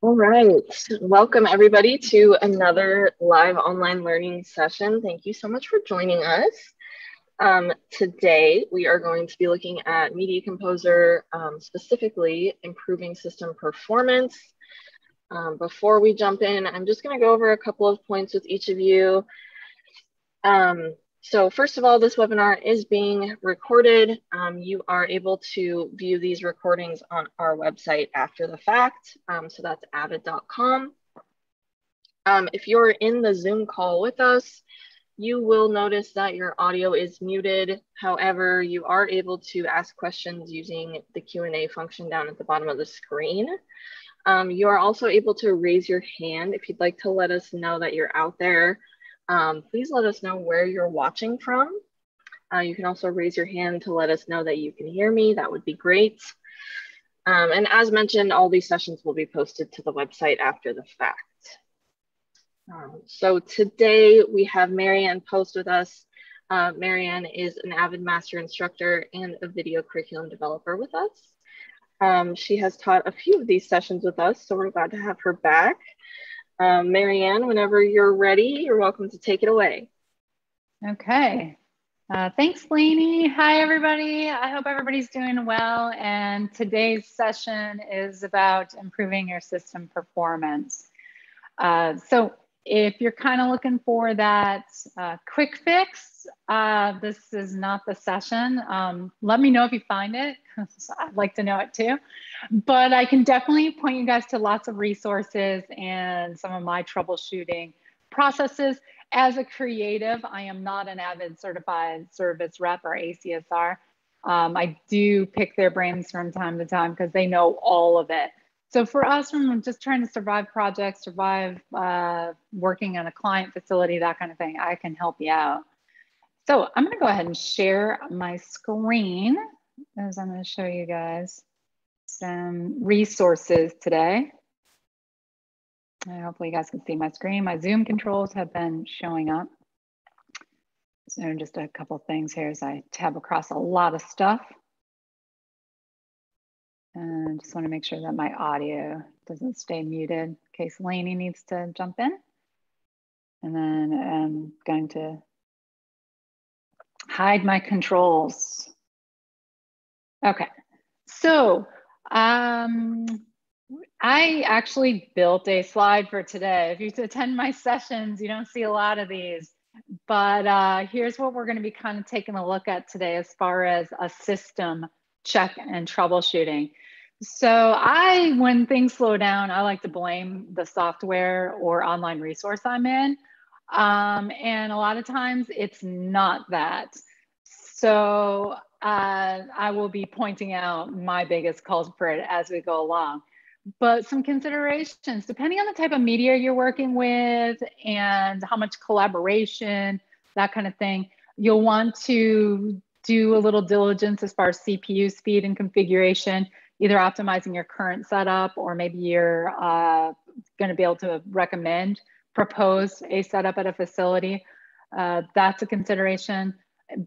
All right, welcome everybody to another live online learning session. Thank you so much for joining us. Um, today, we are going to be looking at Media Composer, um, specifically improving system performance. Um, before we jump in, I'm just gonna go over a couple of points with each of you. So first of all, this webinar is being recorded. Um, you are able to view these recordings on our website after the fact. Um, so that's avid.com. Um, if you're in the Zoom call with us, you will notice that your audio is muted. However, you are able to ask questions using the Q&A function down at the bottom of the screen. Um, you are also able to raise your hand if you'd like to let us know that you're out there. Um, please let us know where you're watching from. Uh, you can also raise your hand to let us know that you can hear me. That would be great. Um, and as mentioned, all these sessions will be posted to the website after the fact. Um, so today we have Marianne Post with us. Uh, Marianne is an Avid Master Instructor and a video curriculum developer with us. Um, she has taught a few of these sessions with us, so we're glad to have her back. Um, Marianne, whenever you're ready, you're welcome to take it away. Okay. Uh, thanks, Lainey. Hi, everybody. I hope everybody's doing well. And today's session is about improving your system performance. Uh, so if you're kind of looking for that uh, quick fix, uh, this is not the session. Um, let me know if you find it, I'd like to know it too. But I can definitely point you guys to lots of resources and some of my troubleshooting processes. As a creative, I am not an Avid certified service rep or ACSR. Um, I do pick their brains from time to time because they know all of it. So for us, from just trying to survive projects, survive uh, working on a client facility, that kind of thing, I can help you out. So I'm gonna go ahead and share my screen as I'm gonna show you guys some resources today. And hopefully you guys can see my screen. My Zoom controls have been showing up. So just a couple things here as I tab across a lot of stuff. And just want to make sure that my audio doesn't stay muted in case Lainey needs to jump in. And then I'm going to hide my controls. Okay, so um, I actually built a slide for today. If you attend my sessions, you don't see a lot of these, but uh, here's what we're gonna be kind of taking a look at today as far as a system check and troubleshooting. So I, when things slow down, I like to blame the software or online resource I'm in. Um, and a lot of times it's not that. So uh, I will be pointing out my biggest culprit as we go along. But some considerations, depending on the type of media you're working with and how much collaboration, that kind of thing, you'll want to do a little diligence as far as CPU speed and configuration either optimizing your current setup or maybe you're uh, going to be able to recommend, propose a setup at a facility. Uh, that's a consideration.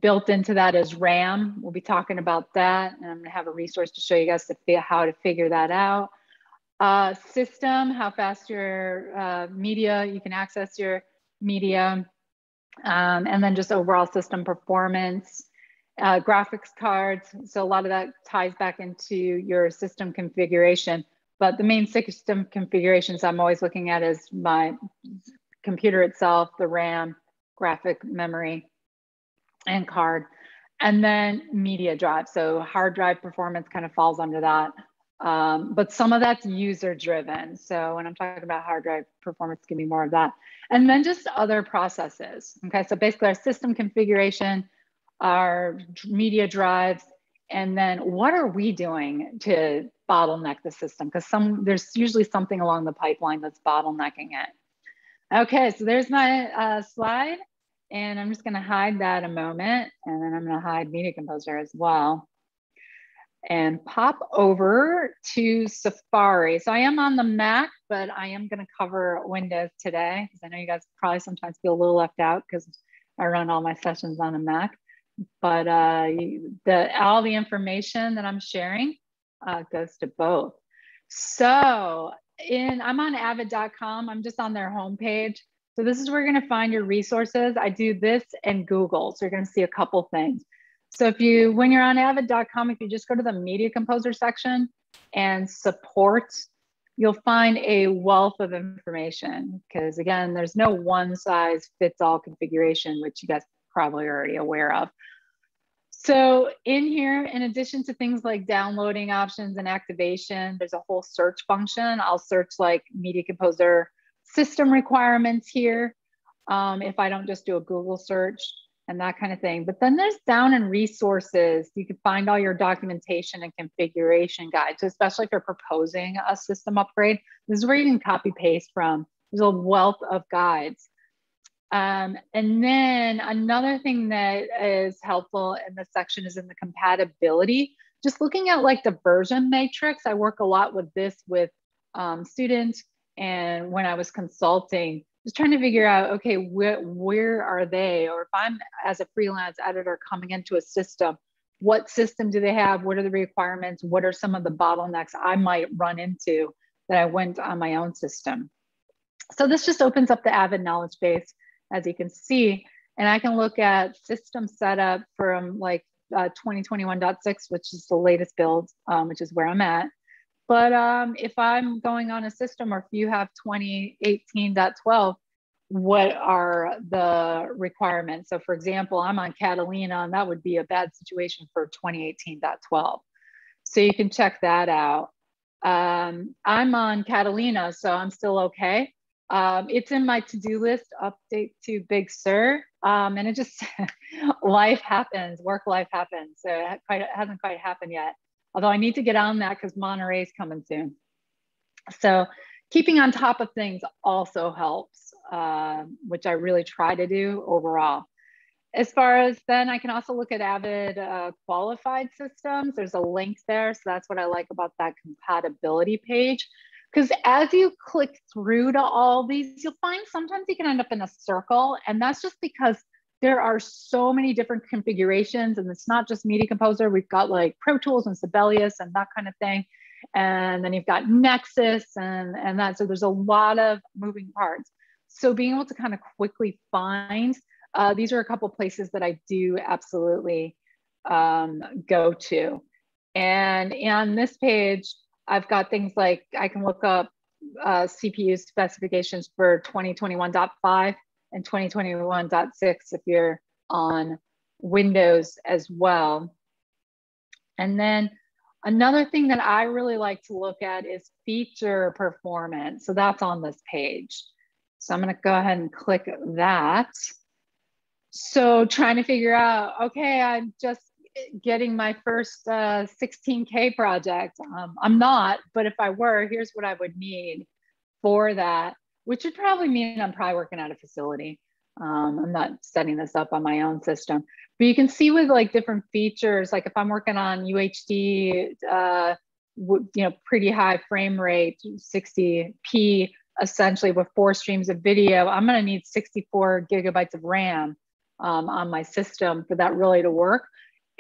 Built into that is RAM. We'll be talking about that, and I'm going to have a resource to show you guys to how to figure that out. Uh, system, how fast your uh, media, you can access your media, um, and then just overall system performance uh, graphics cards. So a lot of that ties back into your system configuration. But the main system configurations I'm always looking at is my computer itself, the RAM, graphic memory, and card. And then media drive. So hard drive performance kind of falls under that. Um, but some of that's user driven. So when I'm talking about hard drive performance, give me more of that. And then just other processes. Okay, so basically our system configuration, our media drives, and then what are we doing to bottleneck the system? Because some there's usually something along the pipeline that's bottlenecking it. Okay, so there's my uh, slide, and I'm just going to hide that a moment, and then I'm going to hide Media Composer as well, and pop over to Safari. So I am on the Mac, but I am going to cover Windows today because I know you guys probably sometimes feel a little left out because I run all my sessions on a Mac but uh, the all the information that I'm sharing uh, goes to both. So in I'm on avid.com. I'm just on their homepage. So this is where you're going to find your resources. I do this and Google. So you're going to see a couple things. So if you, when you're on avid.com, if you just go to the media composer section and support, you'll find a wealth of information because again, there's no one size fits all configuration, which you guys probably already aware of. So in here, in addition to things like downloading options and activation, there's a whole search function. I'll search like Media Composer system requirements here um, if I don't just do a Google search and that kind of thing. But then there's down in resources, you can find all your documentation and configuration guides, especially if you're proposing a system upgrade. This is where you can copy paste from. There's a wealth of guides. Um, and then another thing that is helpful in this section is in the compatibility. Just looking at like the version matrix, I work a lot with this with um, students and when I was consulting, just trying to figure out, okay, where, where are they? Or if I'm as a freelance editor coming into a system, what system do they have? What are the requirements? What are some of the bottlenecks I might run into that I went on my own system? So this just opens up the Avid knowledge base as you can see. And I can look at system setup from like uh, 2021.6, which is the latest build, um, which is where I'm at. But um, if I'm going on a system or if you have 2018.12, what are the requirements? So for example, I'm on Catalina and that would be a bad situation for 2018.12. So you can check that out. Um, I'm on Catalina, so I'm still okay. Um, it's in my to-do list, update to Big Sur. Um, and it just, life happens, work life happens. So it, quite, it hasn't quite happened yet. Although I need to get on that because Monterey is coming soon. So keeping on top of things also helps, uh, which I really try to do overall. As far as then, I can also look at Avid uh, qualified systems. There's a link there. So that's what I like about that compatibility page. Because as you click through to all these, you'll find sometimes you can end up in a circle. And that's just because there are so many different configurations and it's not just Media Composer. We've got like Pro Tools and Sibelius and that kind of thing. And then you've got NEXIS and, and that. So there's a lot of moving parts. So being able to kind of quickly find, uh, these are a couple places that I do absolutely um, go to. And on this page, I've got things like I can look up uh, CPU specifications for 2021.5 and 2021.6 if you're on Windows as well. And then another thing that I really like to look at is feature performance. So that's on this page. So I'm gonna go ahead and click that. So trying to figure out, okay, I'm just getting my first uh, 16K project. Um, I'm not, but if I were, here's what I would need for that, which would probably mean I'm probably working at a facility. Um, I'm not setting this up on my own system, but you can see with like different features, like if I'm working on UHD, uh, you know, pretty high frame rate, 60p, essentially with four streams of video, I'm gonna need 64 gigabytes of RAM um, on my system for that really to work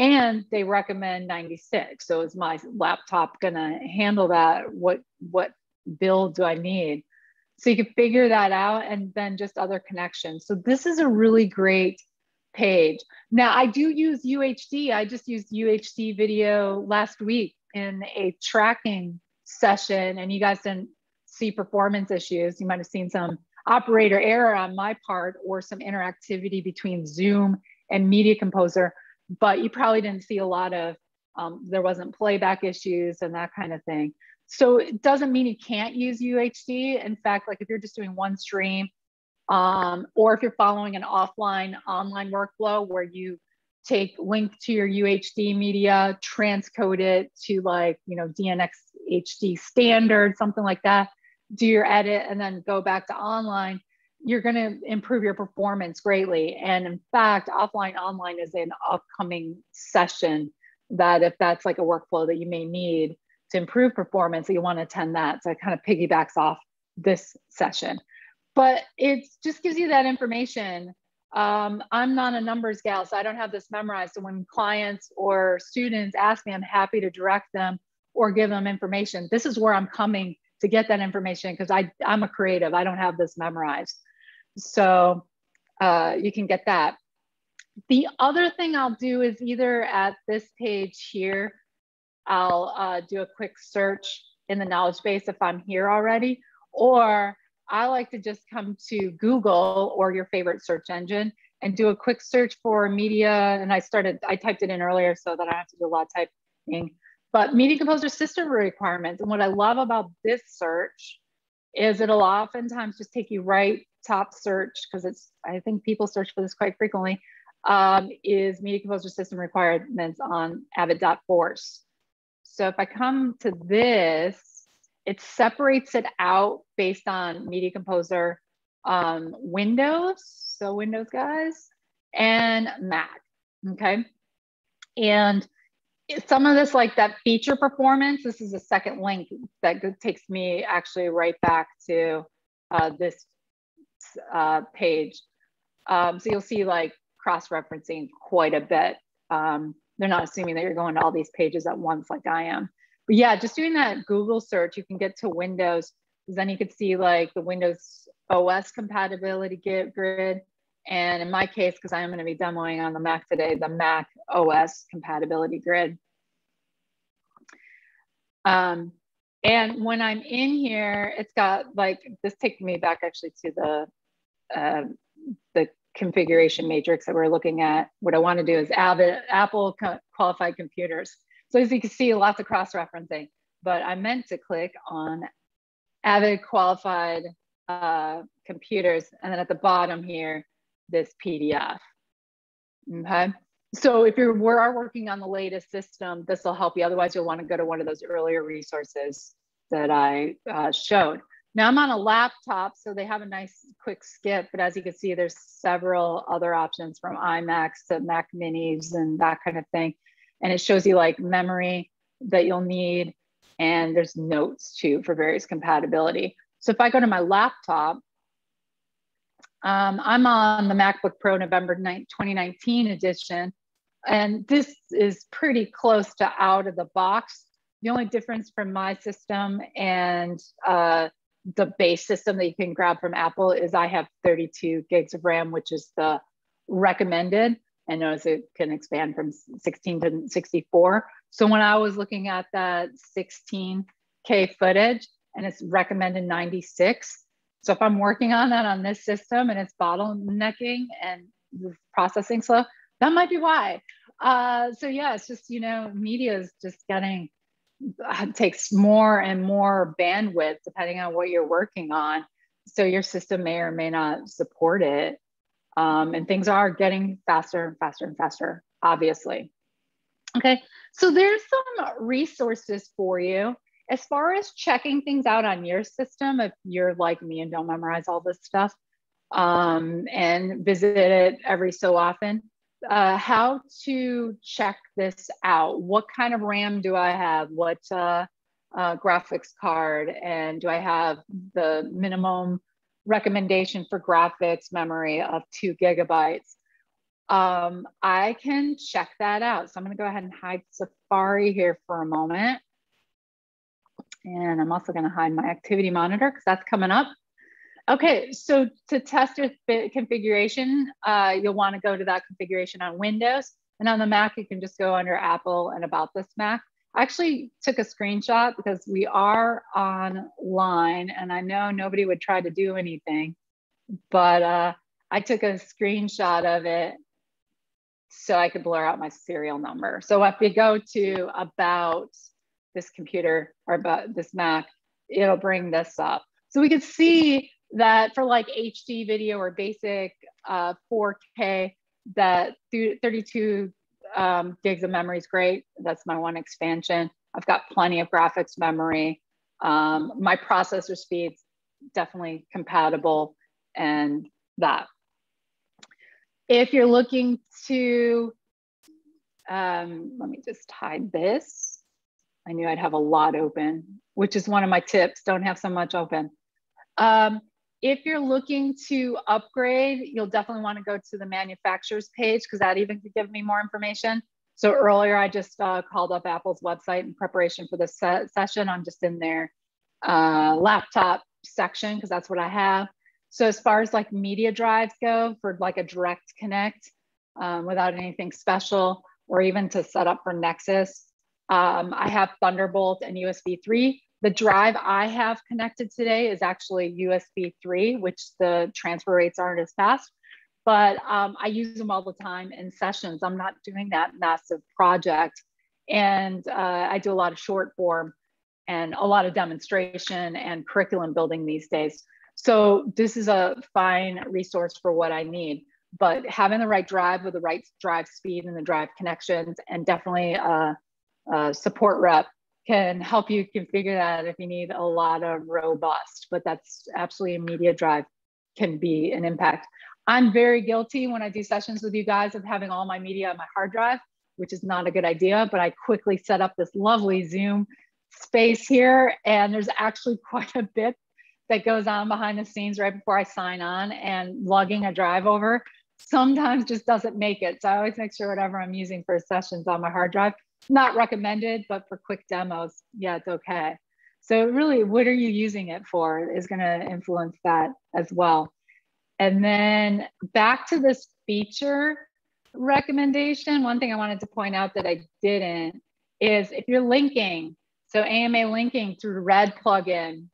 and they recommend 96 so is my laptop going to handle that? What what build do i need? So you can figure that out and then just other connections. So this is a really great page. Now i do use uhd i just used uhd video last week in a tracking session and you guys didn't see performance issues. You might have seen some operator error on my part or some interactivity between zoom and media composer but you probably didn't see a lot of, um, there wasn't playback issues and that kind of thing. So it doesn't mean you can't use UHD. In fact, like if you're just doing one stream, um, or if you're following an offline online workflow where you take link to your UHD media, transcode it to like, you know, DNX HD standard, something like that, do your edit and then go back to online, you're going to improve your performance greatly. And in fact, offline online is an upcoming session that if that's like a workflow that you may need to improve performance, that you want to attend that. So it kind of piggybacks off this session. But it just gives you that information. Um, I'm not a numbers gal, so I don't have this memorized. So when clients or students ask me, I'm happy to direct them or give them information. This is where I'm coming to get that information because I I'm a creative. I don't have this memorized. So uh, you can get that. The other thing I'll do is either at this page here, I'll uh, do a quick search in the knowledge base if I'm here already, or I like to just come to Google or your favorite search engine and do a quick search for media. And I started, I typed it in earlier so that I have to do a lot of typing. But media composer system requirements. And what I love about this search is it'll oftentimes just take you right top search because it's, I think people search for this quite frequently, um, is media composer system requirements on avid.force. So if I come to this, it separates it out based on Media Composer um, Windows, so Windows guys, and Mac, okay? And some of this, like that feature performance, this is a second link that takes me actually right back to uh, this uh, page. Um, so you'll see like cross-referencing quite a bit. Um, they're not assuming that you're going to all these pages at once like I am. But yeah, just doing that Google search, you can get to Windows, then you could see like the Windows OS compatibility grid. And in my case, because I am going to be demoing on the Mac today, the Mac OS compatibility grid. Um, and when I'm in here, it's got like, this takes me back actually to the, uh, the configuration matrix that we're looking at. What I want to do is add Apple qualified computers. So as you can see, lots of cross-referencing, but I meant to click on Avid qualified uh, computers. And then at the bottom here, this PDF, okay? So if you are working on the latest system, this will help you. Otherwise, you'll wanna go to one of those earlier resources that I uh, showed. Now I'm on a laptop, so they have a nice quick skip, but as you can see, there's several other options from iMacs to Mac minis and that kind of thing and it shows you like memory that you'll need and there's notes too for various compatibility. So if I go to my laptop, um, I'm on the MacBook Pro November 9, 2019 edition, and this is pretty close to out of the box. The only difference from my system and uh, the base system that you can grab from Apple is I have 32 gigs of RAM, which is the recommended and notice it can expand from 16 to 64. So when I was looking at that 16K footage and it's recommended 96. So if I'm working on that on this system and it's bottlenecking and processing slow, that might be why. Uh, so yeah, it's just, you know, media is just getting, takes more and more bandwidth depending on what you're working on. So your system may or may not support it. Um, and things are getting faster and faster and faster, obviously. Okay, so there's some resources for you. As far as checking things out on your system, if you're like me and don't memorize all this stuff um, and visit it every so often, uh, how to check this out. What kind of RAM do I have? What uh, uh, graphics card? And do I have the minimum recommendation for graphics memory of two gigabytes. Um, I can check that out. So I'm gonna go ahead and hide Safari here for a moment. And I'm also gonna hide my activity monitor because that's coming up. Okay, so to test your configuration, uh, you'll wanna go to that configuration on Windows. And on the Mac, you can just go under Apple and About This Mac. I actually took a screenshot because we are online and I know nobody would try to do anything, but uh, I took a screenshot of it so I could blur out my serial number. So if you go to about this computer or about this Mac, it'll bring this up. So we can see that for like HD video or basic uh, 4K, that 32 um, gigs of memory is great. That's my one expansion. I've got plenty of graphics memory. Um, my processor speeds definitely compatible and that. If you're looking to, um, let me just hide this. I knew I'd have a lot open, which is one of my tips. Don't have so much open. Um, if you're looking to upgrade, you'll definitely want to go to the manufacturer's page because that even could give me more information. So earlier, I just uh, called up Apple's website in preparation for this se session. I'm just in their uh, laptop section because that's what I have. So as far as like media drives go for like a direct connect um, without anything special or even to set up for NEXIS, um, I have Thunderbolt and USB 3. The drive I have connected today is actually USB 3, which the transfer rates aren't as fast, but um, I use them all the time in sessions. I'm not doing that massive project. And uh, I do a lot of short form and a lot of demonstration and curriculum building these days. So this is a fine resource for what I need. But having the right drive with the right drive speed and the drive connections, and definitely a, a support rep can help you configure that if you need a lot of robust. But that's absolutely a media drive can be an impact. I'm very guilty when I do sessions with you guys of having all my media on my hard drive, which is not a good idea. But I quickly set up this lovely Zoom space here, and there's actually quite a bit that goes on behind the scenes right before I sign on and lugging a drive over sometimes just doesn't make it. So I always make sure whatever I'm using for sessions on my hard drive, not recommended, but for quick demos, yeah, it's okay. So really, what are you using it for is gonna influence that as well. And then back to this feature recommendation, one thing I wanted to point out that I didn't is if you're linking, so AMA linking through Red plugin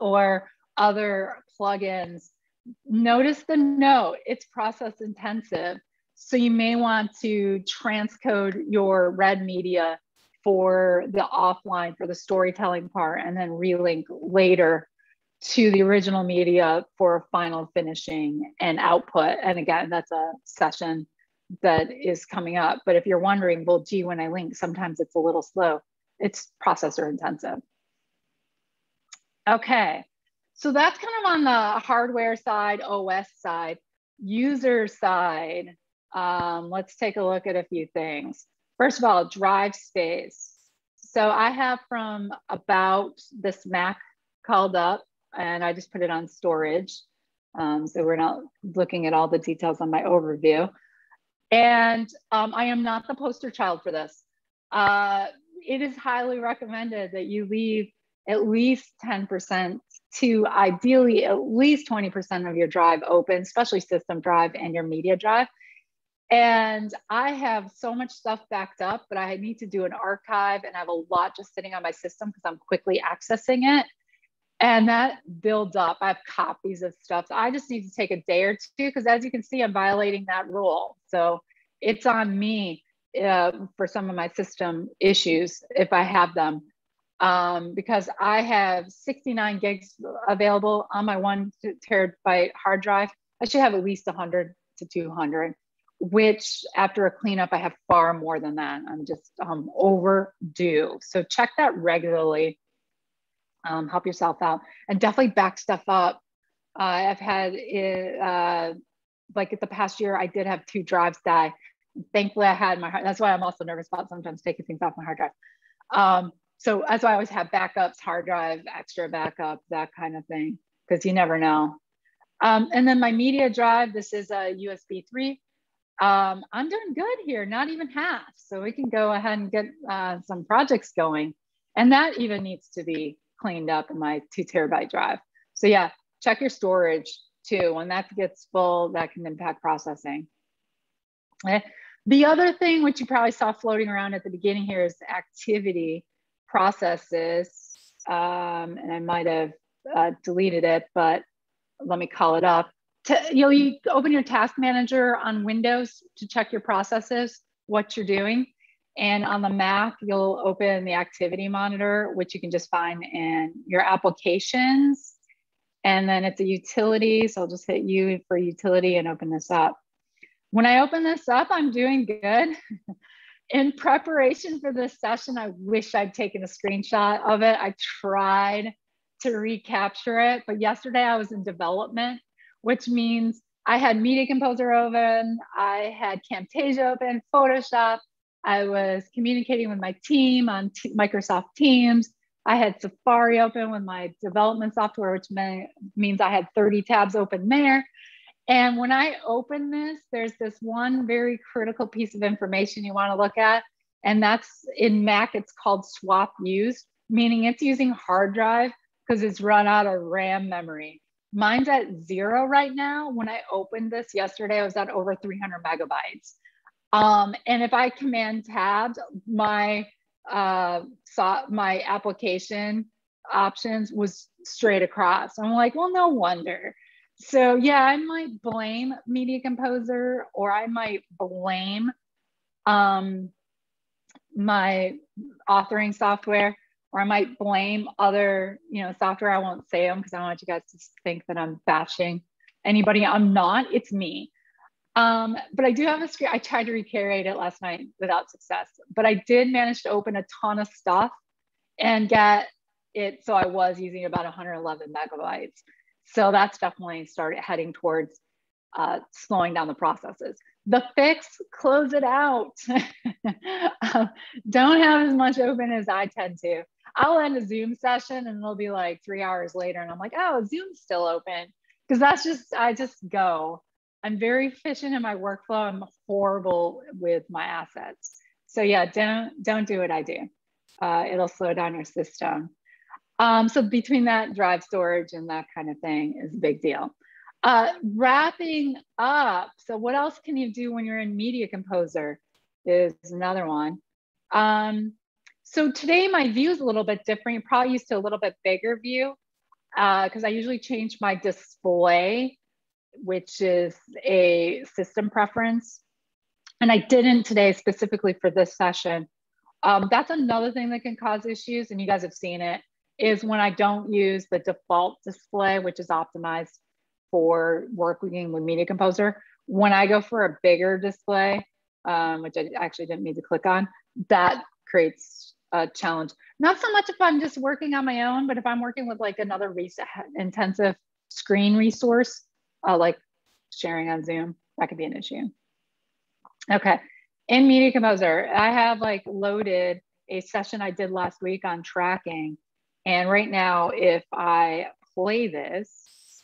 or other plugins, notice the note, it's process intensive. So you may want to transcode your red media for the offline, for the storytelling part, and then relink later to the original media for final finishing and output. And again, that's a session that is coming up. But if you're wondering, well, gee, when I link, sometimes it's a little slow. It's processor intensive. Okay, so that's kind of on the hardware side, OS side. User side, um, let's take a look at a few things. First of all, drive space. So I have from about this Mac called up and I just put it on storage. Um, so we're not looking at all the details on my overview. And um, I am not the poster child for this. Uh, it is highly recommended that you leave at least 10% to ideally at least 20% of your drive open, especially system drive and your media drive. And I have so much stuff backed up, but I need to do an archive and I have a lot just sitting on my system because I'm quickly accessing it. And that builds up. I have copies of stuff. So I just need to take a day or two because as you can see, I'm violating that rule. So it's on me uh, for some of my system issues if I have them um, because I have 69 gigs available on my one terabyte hard drive. I should have at least 100 to 200, which after a cleanup, I have far more than that. I'm just um, overdue. So check that regularly. Um, help yourself out and definitely back stuff up. Uh, I've had, it, uh, like the past year, I did have two drives die. Thankfully, I had my, hard that's why I'm also nervous about sometimes taking things off my hard drive. Um, so that's why I always have backups, hard drive, extra backup, that kind of thing, because you never know. Um, and then my media drive, this is a USB 3. Um, I'm doing good here, not even half. So we can go ahead and get uh, some projects going. And that even needs to be cleaned up in my two terabyte drive. So yeah, check your storage too. When that gets full, that can impact processing. Eh, the other thing, which you probably saw floating around at the beginning here is activity processes, um, and I might have uh, deleted it, but let me call it up. To, you know, you open your task manager on Windows to check your processes, what you're doing. And on the Mac, you'll open the activity monitor, which you can just find in your applications. And then it's a utility. So I'll just hit U for utility and open this up. When I open this up, I'm doing good. in preparation for this session, I wish I'd taken a screenshot of it. I tried to recapture it, but yesterday I was in development, which means I had Media Composer open, I had Camtasia open, Photoshop, I was communicating with my team on T Microsoft Teams. I had Safari open with my development software, which means I had 30 tabs open there. And when I open this, there's this one very critical piece of information you want to look at. And that's in Mac, it's called swap used. meaning it's using hard drive because it's run out of RAM memory. Mine's at zero right now. When I opened this yesterday, I was at over 300 megabytes. Um, and if I command tabs, my uh, saw my application options was straight across. I'm like, well, no wonder. So yeah, I might blame Media Composer or I might blame um, my authoring software or I might blame other, you know, software. I won't say them because I don't want you guys to think that I'm bashing anybody. I'm not, it's me. Um, but I do have a screen. I tried to recreate it last night without success, but I did manage to open a ton of stuff and get it. So I was using about 111 megabytes. So that's definitely started heading towards uh, slowing down the processes. The fix, close it out. uh, don't have as much open as I tend to. I'll end a Zoom session and it'll be like three hours later, and I'm like, oh, Zoom's still open. Because that's just, I just go. I'm very efficient in my workflow. I'm horrible with my assets. So yeah, don't don't do what I do. Uh, it'll slow down your system. Um, so between that drive storage and that kind of thing is a big deal. Uh, wrapping up. So what else can you do when you're in Media Composer is another one. Um, so today my view is a little bit different. You're probably used to a little bit bigger view because uh, I usually change my display which is a system preference. And I didn't today specifically for this session. Um, that's another thing that can cause issues, and you guys have seen it, is when I don't use the default display, which is optimized for working with Media Composer. When I go for a bigger display, um, which I actually didn't need to click on, that creates a challenge. Not so much if I'm just working on my own, but if I'm working with like another intensive screen resource, uh, like sharing on Zoom, that could be an issue. Okay, in Media Composer, I have like loaded a session I did last week on tracking. And right now, if I play this,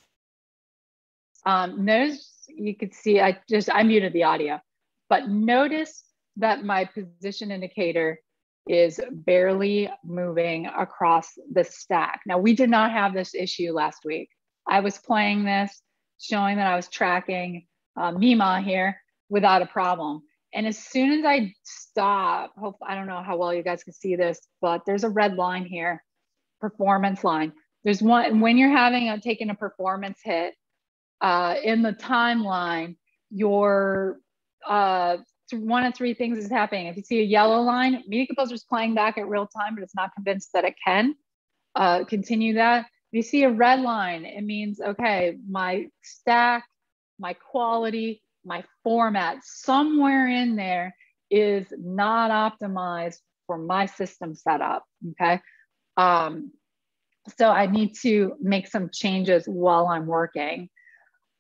um, notice you could see, I just, I muted the audio, but notice that my position indicator is barely moving across the stack. Now, we did not have this issue last week. I was playing this showing that I was tracking uh, Mima here without a problem. And as soon as I stop, hope I don't know how well you guys can see this, but there's a red line here, performance line. There's one when you're having a taking a performance hit uh, in the timeline, your uh, one of three things is happening. If you see a yellow line, Media Composer is playing back at real time, but it's not convinced that it can uh, continue that If you see a red line, it means, okay, my stack, my quality, my format, somewhere in there is not optimized for my system setup, okay? Um, so I need to make some changes while I'm working.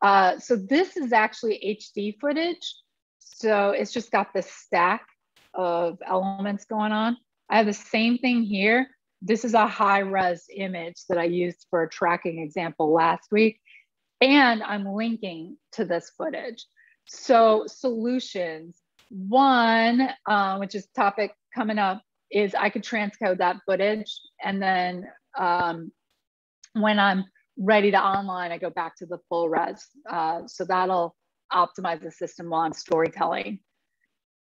Uh, so this is actually HD footage. So it's just got this stack of elements going on. I have the same thing here, this is a high res image that I used for a tracking example last week. And I'm linking to this footage. So solutions, one, uh, which is topic coming up, is I could transcode that footage. And then um, when I'm ready to online, I go back to the full res. Uh, so that'll optimize the system while I'm storytelling.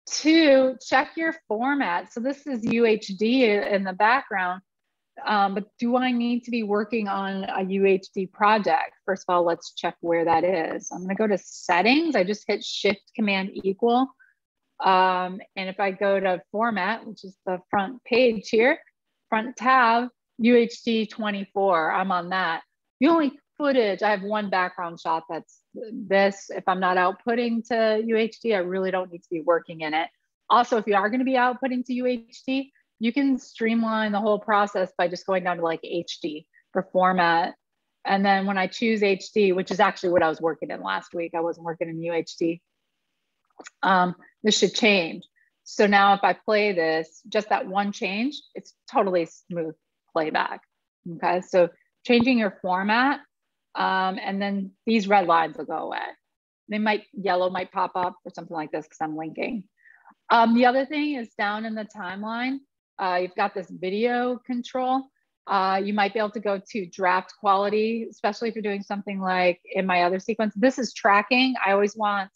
Two, check your format. So this is UHD in the background, um, but do I need to be working on a UHD project? First of all, let's check where that is. I'm gonna go to settings. I just hit shift command equal. Um, and if I go to format, which is the front page here, front tab, UHD 24, I'm on that. The only footage, I have one background shot that's this. If I'm not outputting to UHD, I really don't need to be working in it. Also, if you are going to be outputting to UHD, you can streamline the whole process by just going down to like HD for format. And then when I choose HD, which is actually what I was working in last week, I wasn't working in UHD, um, this should change. So now if I play this, just that one change, it's totally smooth playback. Okay, so changing your format um, and then these red lines will go away. They might, yellow might pop up or something like this because I'm linking. Um, the other thing is down in the timeline, uh, you've got this video control. Uh, you might be able to go to draft quality, especially if you're doing something like in my other sequence. This is tracking. I always want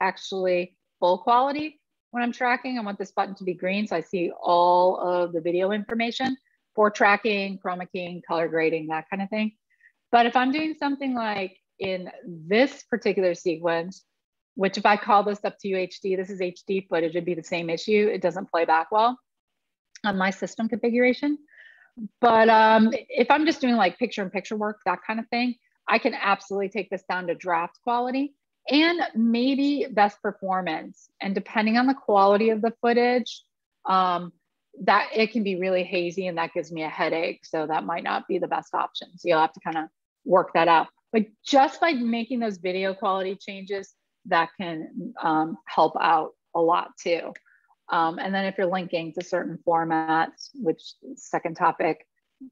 actually full quality when I'm tracking. I want this button to be green so I see all of the video information for tracking, chroma keying, color grading, that kind of thing. But if I'm doing something like in this particular sequence, which if I call this up to UHD, this is HD footage, it'd be the same issue. It doesn't play back well on my system configuration. But um, if I'm just doing like picture in picture work, that kind of thing, I can absolutely take this down to draft quality and maybe best performance. And depending on the quality of the footage, um, that it can be really hazy and that gives me a headache. So that might not be the best option. So you'll have to kind of work that out. But just by making those video quality changes, that can um, help out a lot too. Um, and then if you're linking to certain formats, which second topic,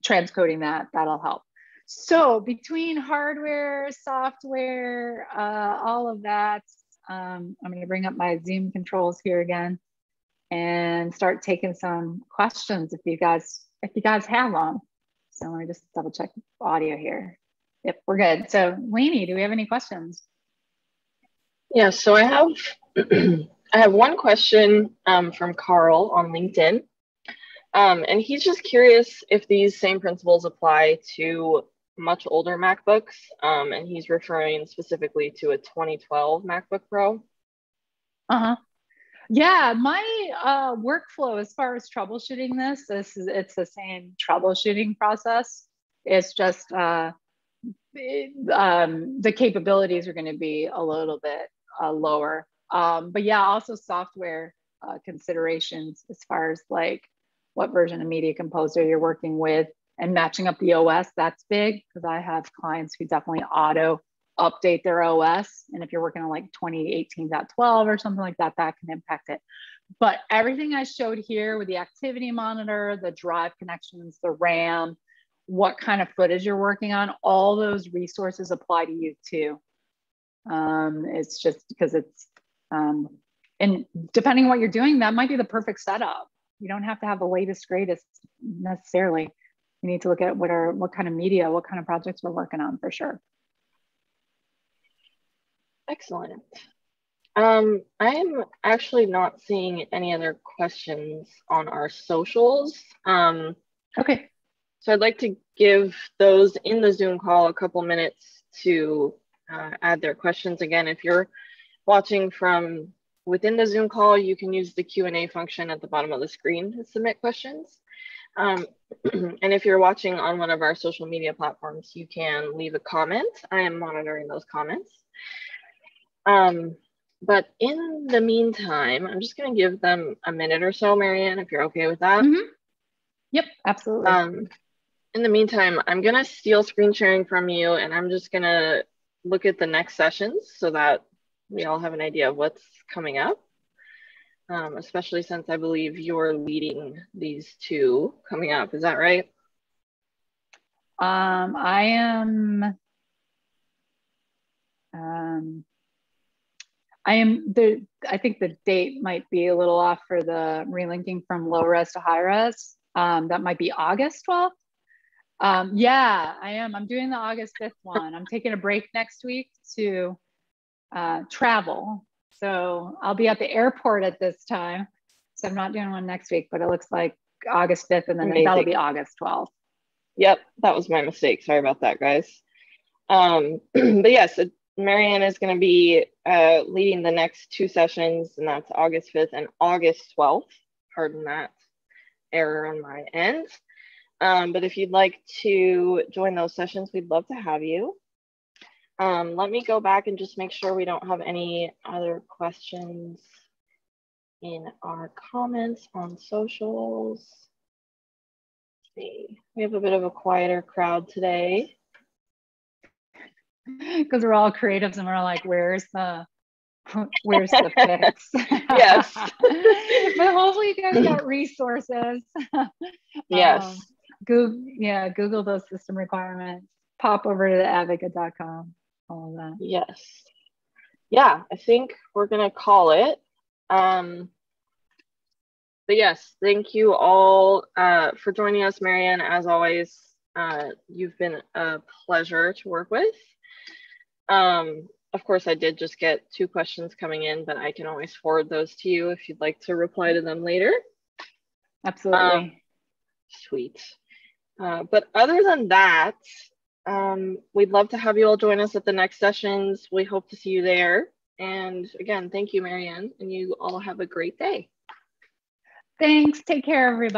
transcoding that, that'll help. So between hardware, software, uh, all of that, um, I'm gonna bring up my Zoom controls here again and start taking some questions if you guys, if you guys have them. So let me just double check audio here. Yep, we're good. So Lainey, do we have any questions? Yeah, so I have I have one question um, from Carl on LinkedIn. Um, and he's just curious if these same principles apply to much older MacBooks. Um, and he's referring specifically to a 2012 MacBook Pro. Uh huh. Yeah, my uh, workflow as far as troubleshooting this, this is it's the same troubleshooting process. It's just uh, um, the capabilities are going to be a little bit uh, lower. Um, but yeah, also software uh, considerations as far as like what version of Media Composer you're working with and matching up the OS. That's big because I have clients who definitely auto update their OS. And if you're working on like 2018.12 or something like that, that can impact it. But everything I showed here with the activity monitor, the drive connections, the RAM, what kind of footage you're working on, all those resources apply to you too. Um, it's just because it's um, and depending on what you're doing, that might be the perfect setup. You don't have to have the latest, greatest necessarily. You need to look at what are what kind of media, what kind of projects we're working on for sure. Excellent. Um, I'm actually not seeing any other questions on our socials. Um, okay. So I'd like to give those in the Zoom call a couple minutes to uh, add their questions. Again, if you're watching from within the Zoom call, you can use the Q&A function at the bottom of the screen to submit questions. Um, and if you're watching on one of our social media platforms, you can leave a comment. I am monitoring those comments. Um, but in the meantime, I'm just going to give them a minute or so, Marianne, if you're okay with that. Mm -hmm. Yep, absolutely. Um, in the meantime, I'm going to steal screen sharing from you and I'm just going to look at the next sessions so that we all have an idea of what's coming up, um, especially since I believe you're leading these two coming up. Is that right? Um, I am. Um, I am the. I think the date might be a little off for the relinking from low res to high res. Um, that might be August 12th. Um, yeah, I am. I'm doing the August 5th one. I'm taking a break next week to uh, travel. So I'll be at the airport at this time. So I'm not doing one next week, but it looks like August 5th and then Amazing. that'll be August 12th. Yep, that was my mistake. Sorry about that, guys. Um, but yes, Marianne is going to be uh, leading the next two sessions, and that's August 5th and August 12th. Pardon that error on my end. Um, but if you'd like to join those sessions, we'd love to have you. Um, let me go back and just make sure we don't have any other questions in our comments on socials. Let's see, we have a bit of a quieter crowd today. Because we're all creatives and we're like, where's the where's the fix? yes. but hopefully you guys got resources. yes. Um, Google, yeah, Google those system requirements. Pop over to the avid.com all of that. Yes. Yeah, I think we're gonna call it. Um, but yes, thank you all uh, for joining us, Marianne. As always, uh, you've been a pleasure to work with. Um, of course, I did just get two questions coming in, but I can always forward those to you if you'd like to reply to them later. Absolutely. Um, sweet. Uh, but other than that, um, we'd love to have you all join us at the next sessions. We hope to see you there. And again, thank you, Marianne, and you all have a great day. Thanks. Take care, everybody.